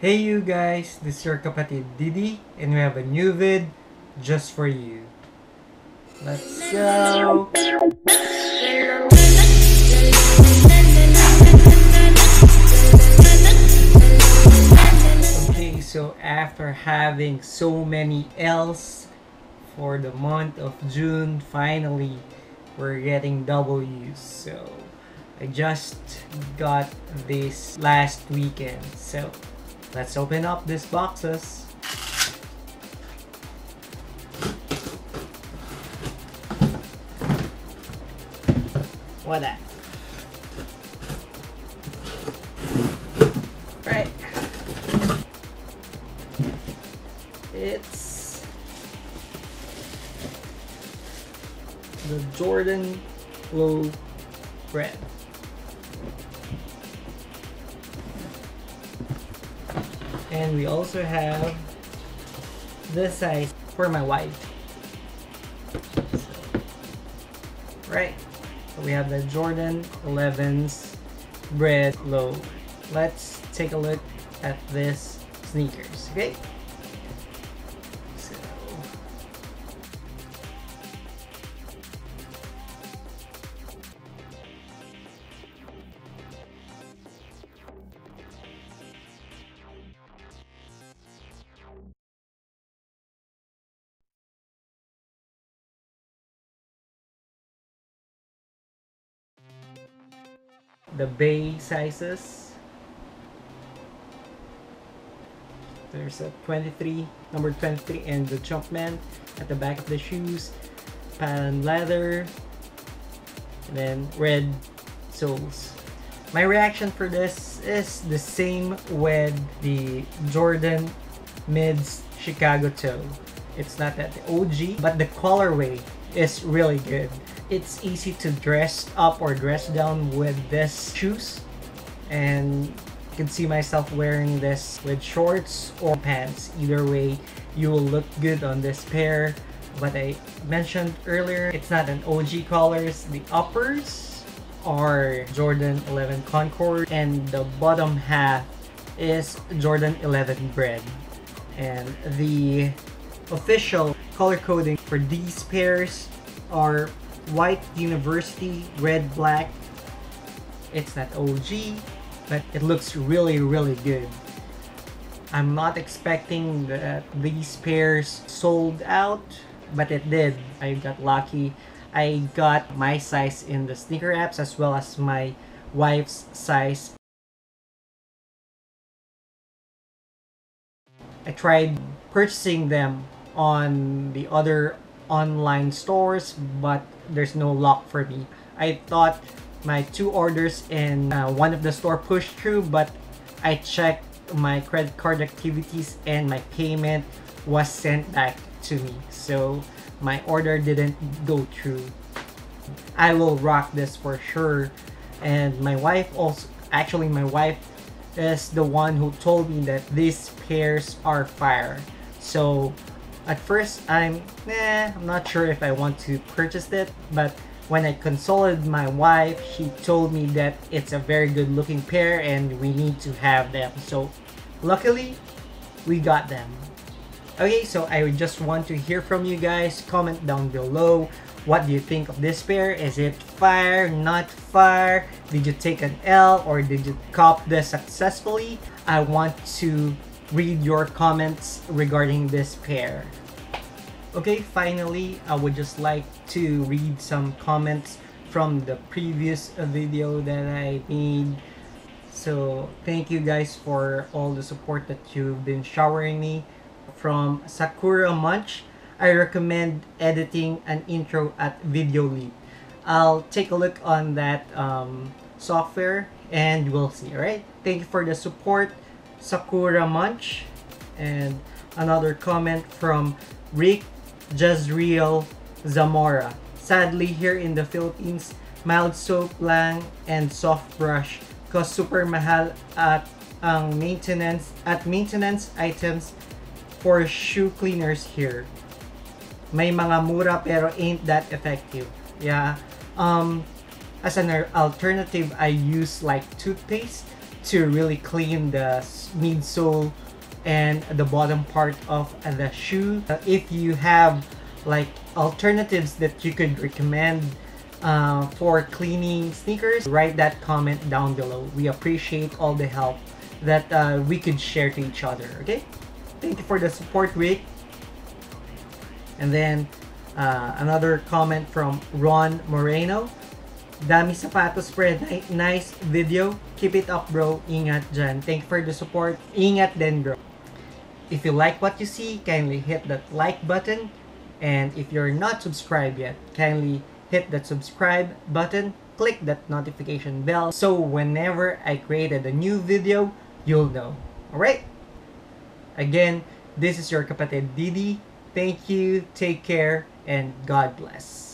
Hey you guys, this is your kapatid Didi and we have a new vid just for you. Let's go! Okay, so after having so many L's for the month of June, finally we're getting W's. So I just got this last weekend. So let's open up these boxes. What that? Right. It's the Jordan Low Bred. And we also have this size for my wife. So, right. So we have the Jordan 11s Bred low. Let's take a look at this sneakers, okay? The bay sizes. There's a 23, number 23, and the Jumpman at the back of the shoes. Patent leather, and then red soles. My reaction for this is the same with the Jordan Mids Chicago Toe. It's not that the OG, but the colorway is really good. It's easy to dress up or dress down with this shoes and you can see myself wearing this with shorts or pants. Either way, you will look good on this pair. What I mentioned earlier, it's not an OG colors. The uppers are Jordan 11 Concord and the bottom half is Jordan 11 Bred. And the official color coding for these pairs are white university red black. It's not OG but it looks really really good. I'm not expecting that these pairs sold out but it did. I got lucky. I got my size in the sneaker apps as well as my wife's size. I tried purchasing them on the other online stores but there's no luck for me. I thought my two orders in uh, one of the store pushed through but I checked my credit card activities and my payment was sent back to me. So my order didn't go through. I will rock this for sure. And my wife also actually my wife is the one who told me that these pairs are fire. So at first I'm nah I'm not sure if I want to purchase it but when I consulted my wife she told me that it's a very good looking pair and we need to have them. So luckily we got them. Okay so I would just want to hear from you guys. Comment down below. What do you think of this pair? Is it fire? Not fire? Did you take an L or did you cop this successfully? I want to read your comments regarding this pair. Okay, finally, I would just like to read some comments from the previous video that I made. So, thank you guys for all the support that you've been showering me. From Sakura Munch, I recommend editing an intro at Videoleap. I'll take a look on that um, software and we'll see, alright? Thank you for the support. Sakura Munch and another comment from Rick Jazriel Zamora. Sadly, here in the Philippines, mild soap lang and soft brush cause super mahal at ang maintenance at maintenance items for shoe cleaners here. May mga mura pero ain't that effective. Yeah. Um as an alternative, I use like toothpaste to really clean the midsole and the bottom part of the shoe. Uh, if you have like alternatives that you could recommend uh, for cleaning sneakers, write that comment down below. We appreciate all the help that uh, we could share to each other, okay? Thank you for the support, Rick. And then uh, another comment from Ron Moreno. Dami sapatos spread. Nice video. Keep it up, bro. Ingat dyan. Thank you for the support. Ingat din, bro. If you like what you see, kindly hit that like button. And if you're not subscribed yet, kindly hit that subscribe button. Click that notification bell so whenever I created a new video, you'll know. Alright? Again, this is your kapatid Didi. Thank you, take care, and God bless.